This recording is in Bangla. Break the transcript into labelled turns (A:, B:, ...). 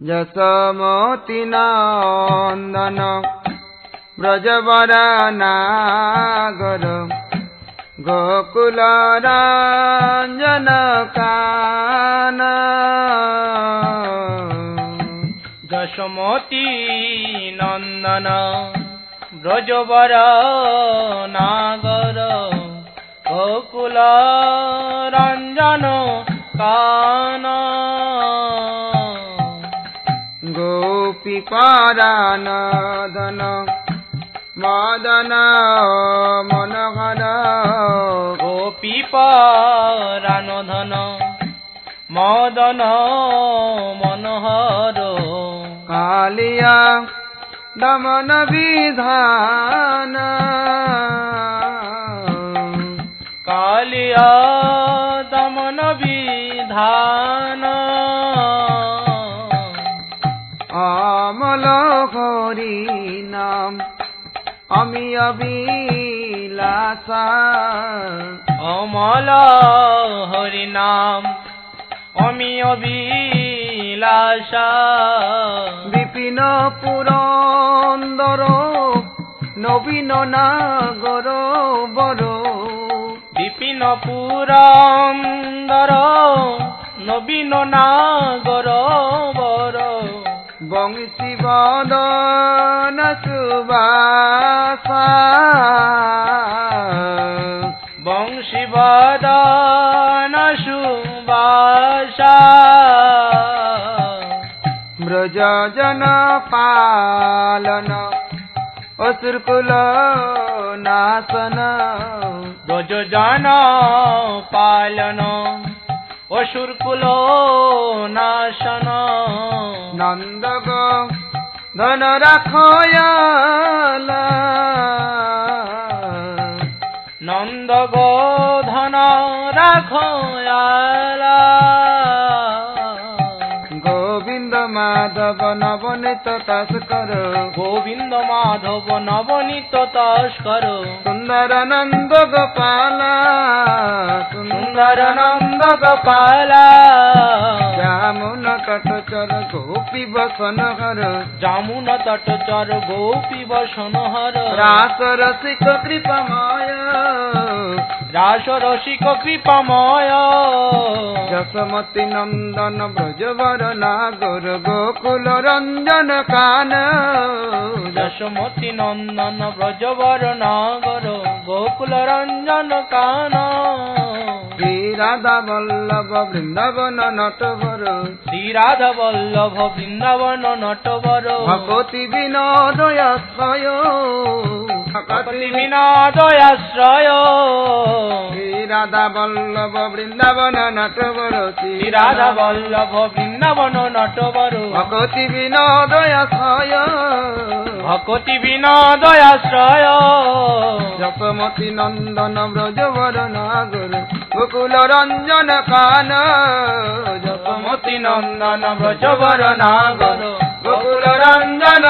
A: যশমতি নন্দন ব্রজবর নাগর গোকুল রঞ্জন কান
B: যশমতি নন্দন ব্রজবর নাগর গোকুল রঞ্জন কান
A: পাৰান মদন মনহন
B: গোপী পাৰান ধন মদন মনোহৰ
A: কালিয়া দমন বিধান
B: কালিয়া দমন বিধান
A: হরি নাম। আমি অবিলাসা।
B: অমল হরি নাম। অমি অবিলাসা।
A: বিপিন পুরন্দর নবীন নাগর বর
B: বিপিন পুরন্দর নবীন নাগর।
A: বংশী বদন সুবাসা।
B: বংশীবদন সুবাসা।
A: ব্রজ জন পালন অসুরকুল নাশন।
B: ব্রজজন পালন অসুরকুল নাশন।
A: নন্দগ ধন রাখয়াল
B: নন্দ গোধন রাখয়ালা
A: গোবিন্দ মাধব নবনীত তস্কর
B: গোবিন্দ মাধব নবনীত তস্কর
A: সুন্দর নন্দ গোপাল।
B: সুন্দর নন্দ গোপালা।
A: যামুন কটচর গোপী বসন হর
B: জামুন তট চর গোপী বসন হর
A: রাস রসিক কৃপময়
B: রাস রসিক কৃপাময়
A: যশমতি নন্দন ব্রজবর নাগর গোকুল রঞ্জন কান
B: যশমতি নন্দন ব্রজবর নাগর গোকুল রঞ্জন কান
A: শ্রী রাধা বল্লভ বৃন্দাবন নটবর
B: শ্রী রাধা বল্লভ বৃন্দাবন নটবর
A: ভগতি বিনোদয়াশ্রয়
B: ভগতি বিনোদয়াশ্রয়
A: শ্রী রাধা বল্লভ বৃন্দাবন নটবর
B: শ্রী রাধা বল্লভ বৃন্দাবন নটবর
A: ভকতি বিনোদয়াশ্রয়
B: ভকতি বিনোদয়াশ্রয়
A: যশমতি নন্দন ব্রজবর নাগর গোকুল রঞ্জন কান যশমতি
B: মতি নন্দন ব্রজবর নাগর গোকুল রঞ্জন